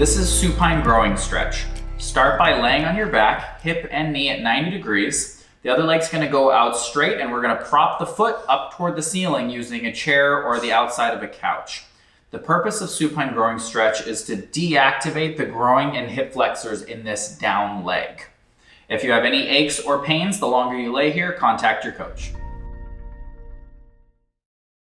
This is supine groin stretch. Start by laying on your back, hip and knee at 90 degrees. The other leg's gonna go out straight and we're gonna prop the foot up toward the ceiling using a chair or the outside of a couch. The purpose of supine groin stretch is to deactivate the groin and hip flexors in this down leg. If you have any aches or pains the longer you lay here, contact your coach.